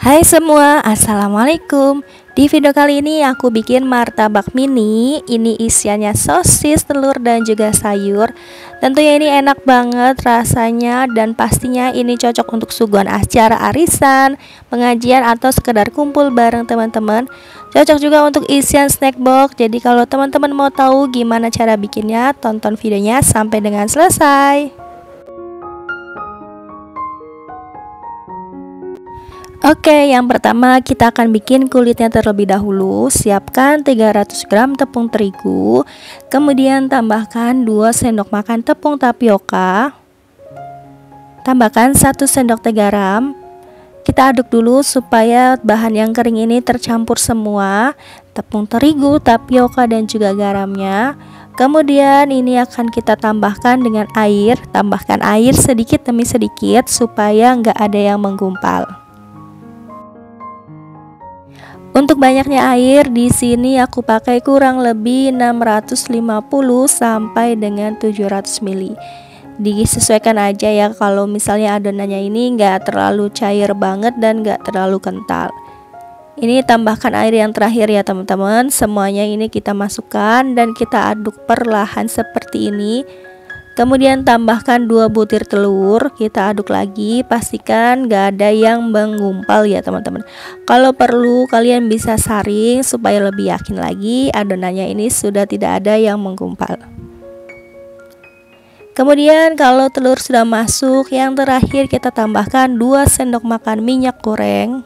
Hai semua, Assalamualaikum. Di video kali ini aku bikin martabak mini. Ini isiannya sosis, telur, dan juga sayur. Tentunya ini enak banget rasanya Dan pastinya ini cocok untuk suguhan acara arisan Pengajian atau sekedar kumpul bareng teman-teman. Cocok juga untuk isian snack box. Jadi kalau teman-teman mau tahu gimana cara bikinnya Tonton videonya sampai dengan selesai Oke, yang pertama kita akan bikin kulitnya terlebih dahulu. Siapkan 300 gram tepung terigu, kemudian tambahkan 2 sendok makan tepung tapioka. Tambahkan 1 sendok teh garam. Kita aduk dulu supaya bahan yang kering ini tercampur semua, tepung terigu, tapioka dan juga garamnya. Kemudian ini akan kita tambahkan dengan air, tambahkan air sedikit demi sedikit supaya nggak ada yang menggumpal. Untuk banyaknya air di sini aku pakai kurang lebih 650 sampai dengan 700 ml. Disesuaikan aja ya kalau misalnya adonannya ini enggak terlalu cair banget dan enggak terlalu kental. Ini tambahkan air yang terakhir ya teman-teman. Semuanya ini kita masukkan dan kita aduk perlahan seperti ini Kemudian tambahkan 2 butir telur, kita aduk lagi, pastikan gak ada yang menggumpal ya teman-teman. Kalau perlu kalian bisa saring supaya lebih yakin lagi adonannya ini sudah tidak ada yang menggumpal. Kemudian kalau telur sudah masuk, yang terakhir kita tambahkan 2 sendok makan minyak goreng.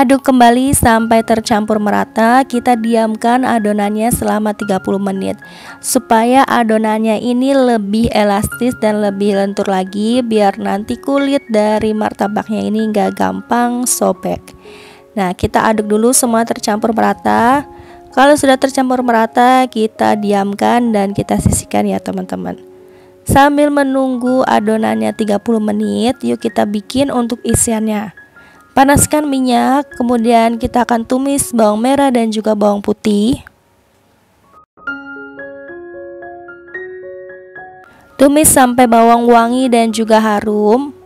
Aduk kembali sampai tercampur merata, kita diamkan adonannya selama 30 menit supaya adonannya ini lebih elastis dan lebih lentur lagi biar nanti kulit dari martabaknya ini enggak gampang sobek. Nah, kita aduk dulu semua tercampur merata. Kalau sudah tercampur merata, kita diamkan dan kita sisihkan ya teman-teman. Sambil menunggu adonannya 30 menit, yuk kita bikin untuk isiannya. Panaskan minyak, kemudian kita akan tumis bawang merah dan juga bawang putih. Tumis sampai bawang wangi dan juga harum.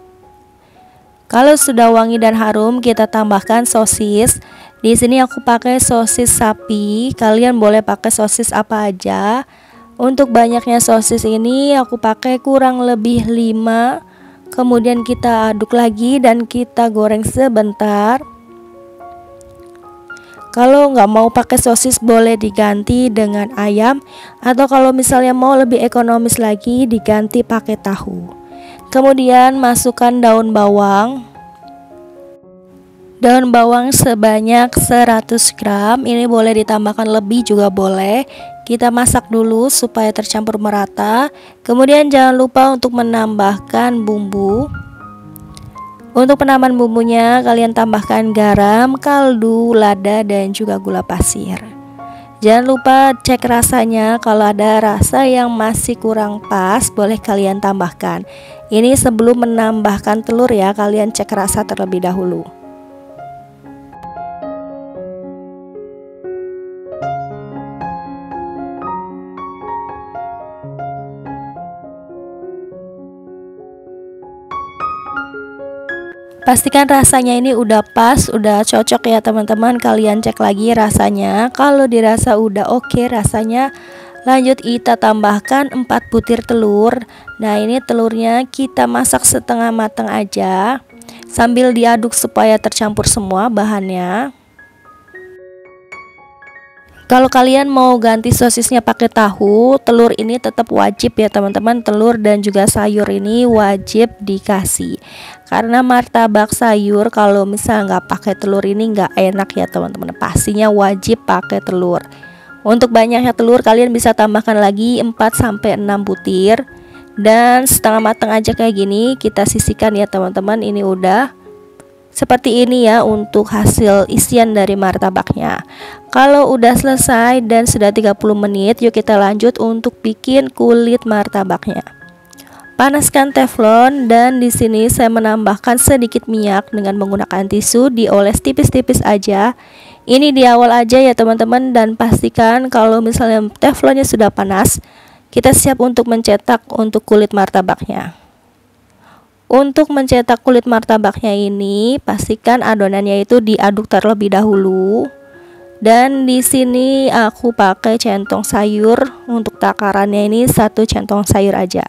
Kalau sudah wangi dan harum, kita tambahkan sosis. Di sini aku pakai sosis sapi. Kalian boleh pakai sosis apa aja. Untuk banyaknya sosis ini aku pakai kurang lebih 5 kemudian kita aduk lagi dan kita goreng sebentar. Kalau nggak mau pakai sosis boleh diganti dengan ayam. Atau kalau misalnya mau lebih ekonomis lagi diganti pakai tahu. Kemudian masukkan daun bawang. Daun bawang sebanyak 100 gram. Ini boleh ditambahkan lebih juga boleh kita masak dulu supaya tercampur merata. Kemudian jangan lupa untuk menambahkan bumbu. Untuk penambahan bumbunya, kalian tambahkan garam, kaldu, lada, dan juga gula pasir. Jangan lupa cek rasanya. Kalau ada rasa yang masih kurang pas, boleh kalian tambahkan. Ini sebelum menambahkan telur ya, kalian cek rasa terlebih dahulu. Pastikan rasanya ini udah pas, udah cocok ya teman-teman. Kalian cek lagi rasanya. Kalau dirasa udah oke okay, rasanya, lanjut kita tambahkan 4 butir telur. Nah, ini telurnya kita masak setengah matang aja sambil diaduk supaya tercampur semua bahannya. Kalau kalian mau ganti sosisnya pakai tahu, telur ini tetap wajib ya teman-teman. Telur dan juga sayur ini wajib dikasih. Karena martabak sayur kalau misal nggak pakai telur ini nggak enak ya teman-teman. Pastinya wajib pakai telur. Untuk banyaknya telur kalian bisa tambahkan lagi 4 sampai 6 butir. Dan setengah matang aja kayak gini kita sisihkan ya teman-teman. Ini udah seperti ini ya untuk hasil isian dari martabaknya. Kalau udah selesai dan sudah 30 menit, yuk kita lanjut untuk bikin kulit martabaknya. Panaskan teflon dan di sini saya menambahkan sedikit minyak dengan menggunakan tisu dioles tipis-tipis aja. Ini di awal aja ya teman-teman dan pastikan kalau misalnya teflonnya sudah panas, kita siap untuk mencetak untuk kulit martabaknya. Untuk mencetak kulit martabaknya ini, pastikan adonannya itu diaduk terlebih dahulu. Dan di sini aku pakai centong sayur untuk takarannya ini satu centong sayur aja.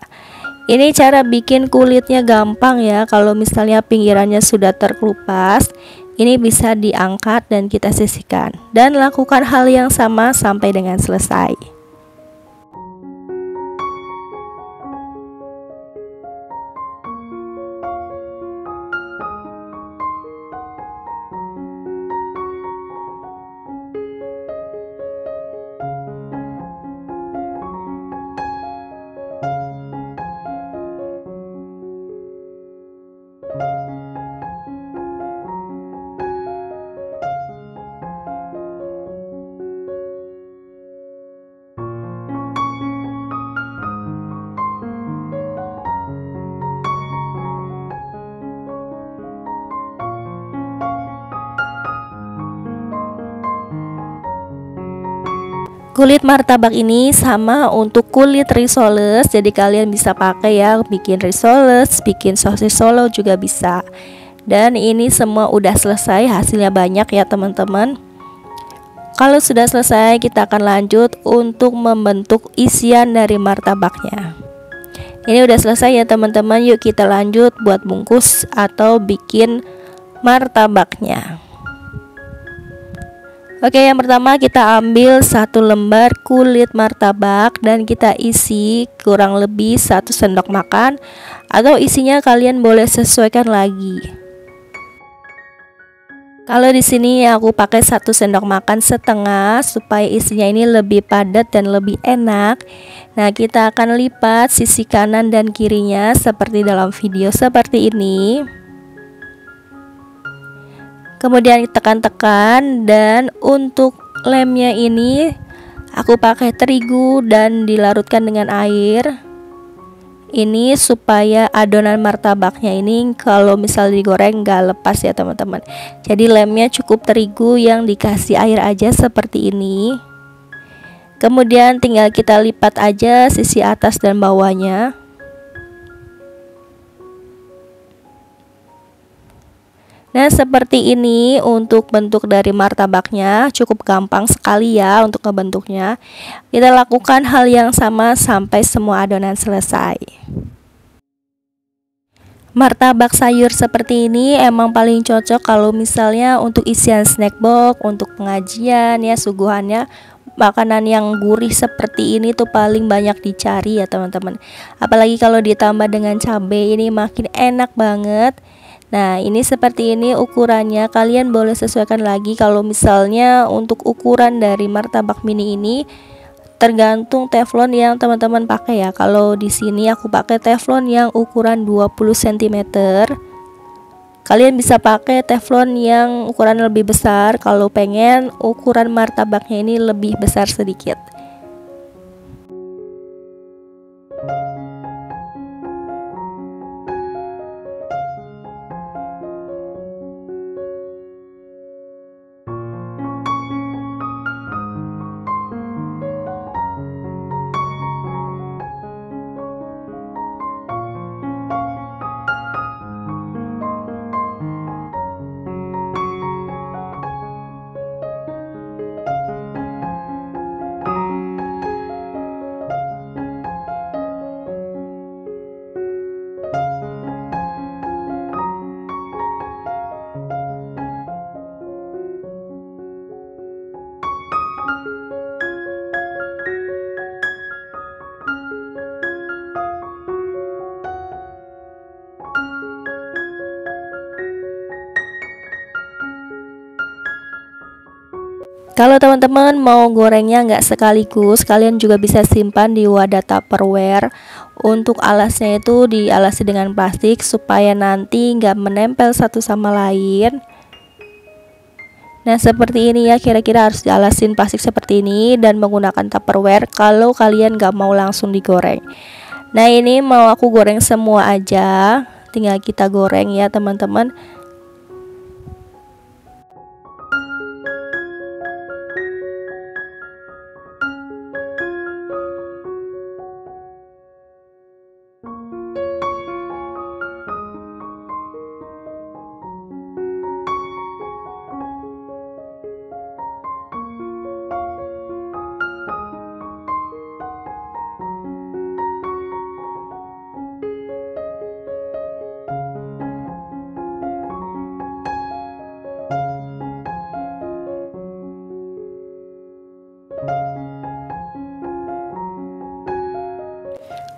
Ini cara bikin kulitnya gampang ya. Kalau misalnya pinggirannya sudah terkelupas, ini bisa diangkat dan kita sisihkan. Dan lakukan hal yang sama sampai dengan selesai. Kulit martabak ini sama untuk kulit risoles, jadi kalian bisa pakai ya bikin risoles, bikin sosis solo juga bisa. Dan ini semua udah selesai, hasilnya banyak ya teman-teman. Kalau sudah selesai, kita akan lanjut untuk membentuk isian dari martabaknya. Ini udah selesai ya teman-teman, yuk kita lanjut buat bungkus atau bikin martabaknya. Oke, yang pertama kita ambil satu lembar kulit martabak dan kita isi kurang lebih satu sendok makan atau isinya kalian boleh sesuaikan lagi. Kalau di sini aku pakai satu sendok makan setengah supaya isinya ini lebih padat dan lebih enak. Nah, kita akan lipat sisi kanan dan kirinya seperti dalam video seperti ini kemudian tekan-tekan dan untuk lemnya ini aku pakai terigu dan dilarutkan dengan air. Ini supaya adonan martabaknya ini kalau misal digoreng nggak lepas ya teman-teman. Jadi lemnya cukup terigu yang dikasih air aja seperti ini. Kemudian tinggal kita lipat aja sisi atas dan bawahnya Nah seperti ini untuk bentuk dari martabaknya cukup gampang sekali ya untuk ngebentuknya. Kita lakukan hal yang sama sampai semua adonan selesai. Martabak sayur seperti ini emang paling cocok kalau misalnya untuk isian snack box, untuk pengajian ya suguhannya. Makanan yang gurih seperti ini tuh paling banyak dicari ya teman-teman. Apalagi kalau ditambah dengan cabai ini makin enak banget Nah, ini seperti ini ukurannya. Kalian boleh sesuaikan lagi kalau misalnya untuk ukuran dari martabak mini ini tergantung teflon yang teman-teman pakai ya. Kalau di sini aku pakai teflon yang ukuran 20 cm. Kalian bisa pakai teflon yang ukuran lebih besar kalau pengen ukuran martabaknya ini lebih besar sedikit. Kalau teman-teman mau gorengnya nggak sekaligus, kalian juga bisa simpan di wadah tupperware. Untuk alasnya itu dialasi dengan plastik supaya nanti nggak menempel satu sama lain. Nah seperti ini ya kira-kira harus dialasin plastik seperti ini dan menggunakan tupperware kalau kalian nggak mau langsung digoreng. Nah ini mau aku goreng semua aja, tinggal kita goreng ya teman-teman.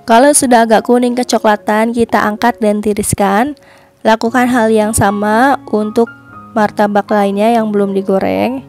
Kalau sudah agak kuning kecoklatan, kita angkat dan tiriskan. Lakukan hal yang sama untuk martabak lainnya yang belum digoreng.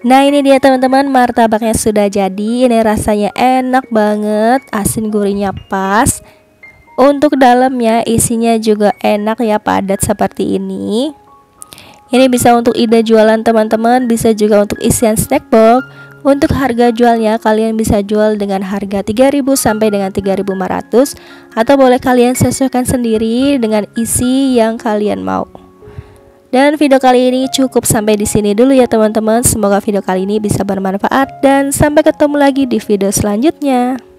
Nah ini dia teman-teman. Martabaknya sudah jadi. Ini rasanya enak banget. Asin gurihnya pas. Untuk dalamnya isinya juga enak ya padat seperti ini. Ini bisa untuk ide jualan teman-teman. Bisa juga untuk isian snack box. Untuk harga jualnya kalian bisa jual dengan harga 3000 sampai dengan 3500 Atau boleh kalian sesuaikan sendiri dengan isi yang kalian mau dan video kali ini cukup sampai di sini dulu ya teman-teman. Semoga video kali ini bisa bermanfaat dan sampai ketemu lagi di video selanjutnya.